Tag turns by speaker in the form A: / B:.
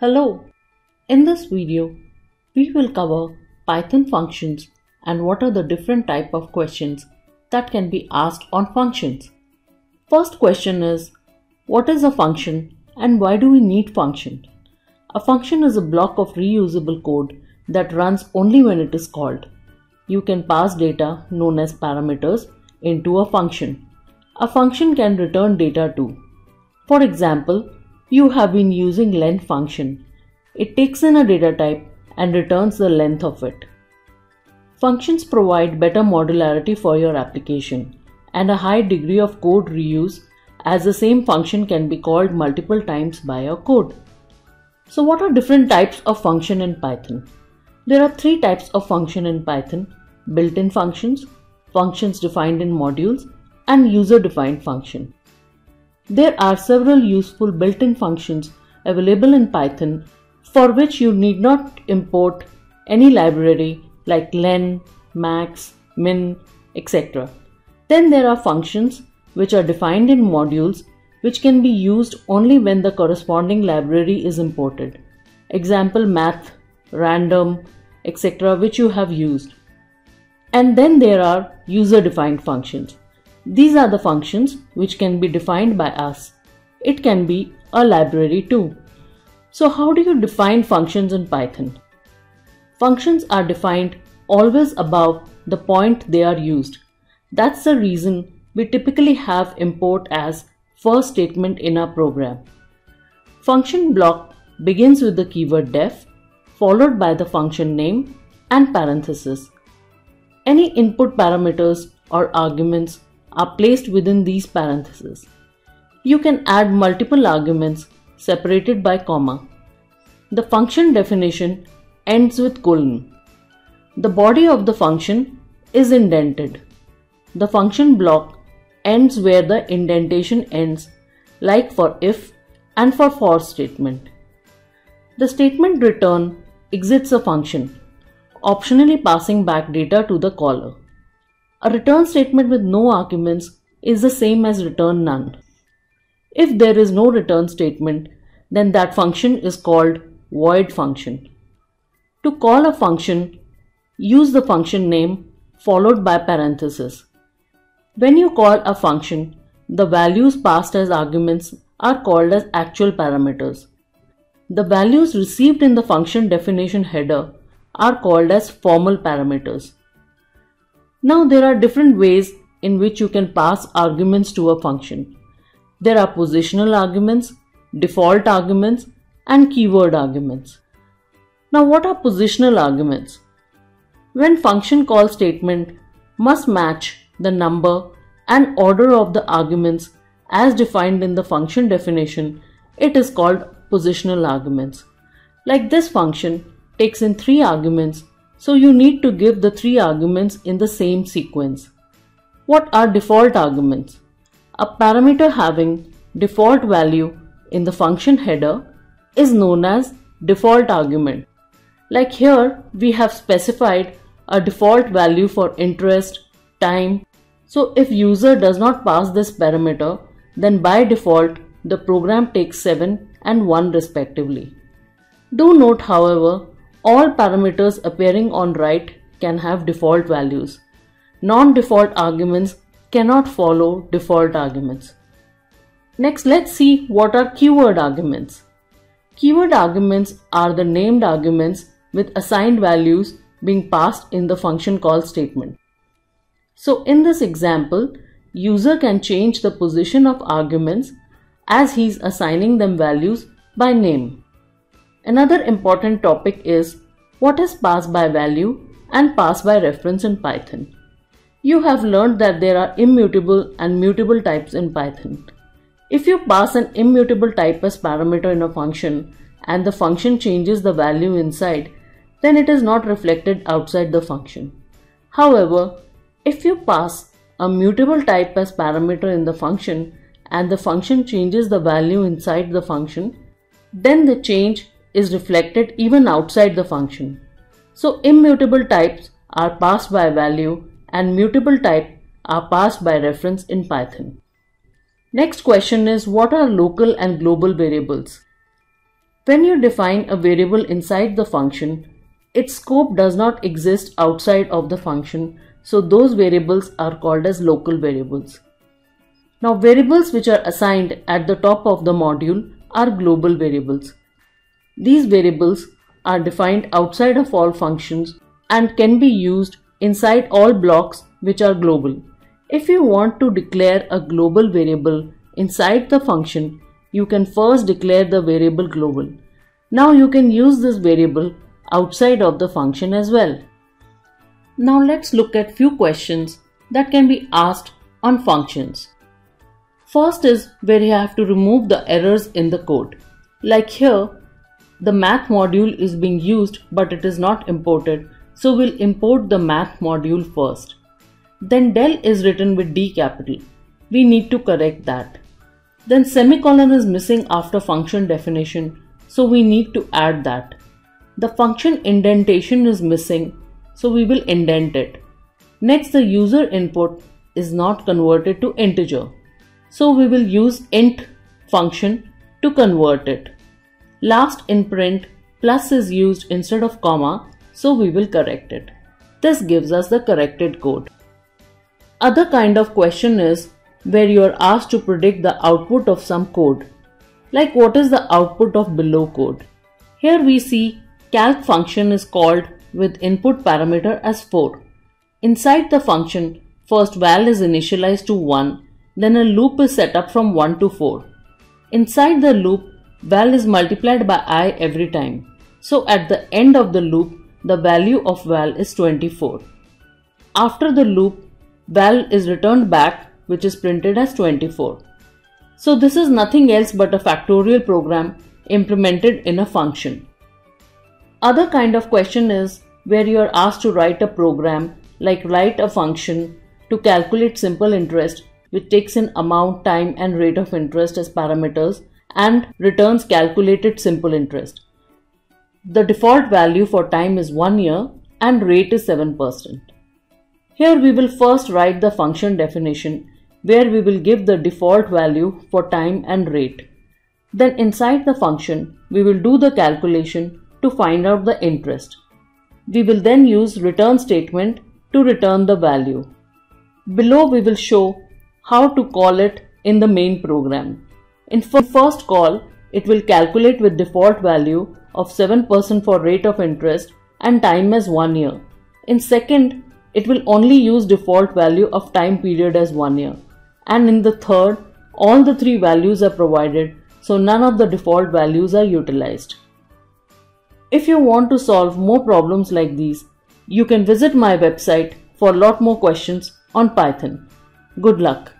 A: Hello! In this video, we will cover Python functions and what are the different type of questions that can be asked on functions. First question is, what is a function and why do we need function? A function is a block of reusable code that runs only when it is called. You can pass data known as parameters into a function. A function can return data too. For example, you have been using len function. It takes in a data type and returns the length of it. Functions provide better modularity for your application and a high degree of code reuse as the same function can be called multiple times by your code. So what are different types of function in Python? There are three types of function in Python, built-in functions, functions defined in modules, and user-defined function. There are several useful built-in functions available in Python for which you need not import any library like len, max, min, etc. Then there are functions which are defined in modules which can be used only when the corresponding library is imported. Example math, random, etc. which you have used. And then there are user defined functions. These are the functions which can be defined by us. It can be a library too. So how do you define functions in Python? Functions are defined always above the point they are used. That's the reason we typically have import as first statement in our program. Function block begins with the keyword def followed by the function name and parenthesis. Any input parameters or arguments are placed within these parentheses. You can add multiple arguments separated by comma. The function definition ends with colon. The body of the function is indented. The function block ends where the indentation ends, like for if and for for statement. The statement return exits a function, optionally passing back data to the caller. A return statement with no arguments is the same as return none. If there is no return statement, then that function is called void function. To call a function, use the function name followed by parenthesis. When you call a function, the values passed as arguments are called as actual parameters. The values received in the function definition header are called as formal parameters. Now there are different ways in which you can pass arguments to a function. There are positional arguments, default arguments and keyword arguments. Now what are positional arguments? When function call statement must match the number and order of the arguments as defined in the function definition, it is called positional arguments. Like this function takes in three arguments so you need to give the three arguments in the same sequence. What are default arguments? A parameter having default value in the function header is known as default argument. Like here, we have specified a default value for interest, time. So if user does not pass this parameter, then by default, the program takes 7 and 1 respectively. Do note however all parameters appearing on right can have default values. Non-default arguments cannot follow default arguments. Next, let's see what are keyword arguments. Keyword arguments are the named arguments with assigned values being passed in the function call statement. So in this example, user can change the position of arguments as he's assigning them values by name. Another important topic is what is pass by value and pass by reference in Python. You have learned that there are immutable and mutable types in Python. If you pass an immutable type as parameter in a function and the function changes the value inside, then it is not reflected outside the function. However, if you pass a mutable type as parameter in the function and the function changes the value inside the function, then the change is reflected even outside the function. So immutable types are passed by value and mutable type are passed by reference in Python. Next question is what are local and global variables? When you define a variable inside the function, its scope does not exist outside of the function, so those variables are called as local variables. Now variables which are assigned at the top of the module are global variables. These variables are defined outside of all functions and can be used inside all blocks which are global. If you want to declare a global variable inside the function, you can first declare the variable global. Now you can use this variable outside of the function as well. Now let's look at few questions that can be asked on functions. First is where you have to remove the errors in the code. Like here, the math module is being used but it is not imported, so we'll import the math module first. Then def is written with D capital. We need to correct that. Then semicolon is missing after function definition, so we need to add that. The function indentation is missing, so we will indent it. Next, the user input is not converted to integer. So we will use int function to convert it. Last in print, plus is used instead of comma, so we will correct it. This gives us the corrected code. Other kind of question is where you are asked to predict the output of some code. Like what is the output of below code? Here we see calc function is called with input parameter as 4. Inside the function, first val is initialized to 1, then a loop is set up from 1 to 4. Inside the loop, val is multiplied by i every time. So at the end of the loop, the value of val is 24. After the loop, val is returned back which is printed as 24. So this is nothing else but a factorial program implemented in a function. Other kind of question is where you are asked to write a program like write a function to calculate simple interest which takes in amount, time and rate of interest as parameters and returns calculated simple interest. The default value for time is 1 year and rate is 7%. Here we will first write the function definition where we will give the default value for time and rate. Then inside the function, we will do the calculation to find out the interest. We will then use return statement to return the value. Below we will show how to call it in the main program. In first call, it will calculate with default value of 7% for rate of interest and time as 1 year. In second, it will only use default value of time period as 1 year. And in the third, all the three values are provided, so none of the default values are utilized. If you want to solve more problems like these, you can visit my website for a lot more questions on Python. Good luck!